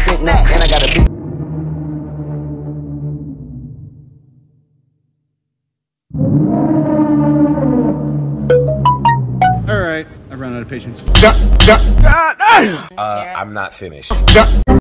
stink neck, and I got a big. All right, I ran out of patience. Uh, I'm not finished.